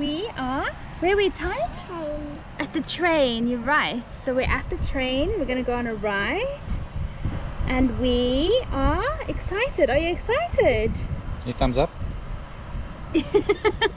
We are, where are we tied? Train. At the train, you're right. So we're at the train, we're gonna go on a ride. And we are excited. Are you excited? your thumbs up?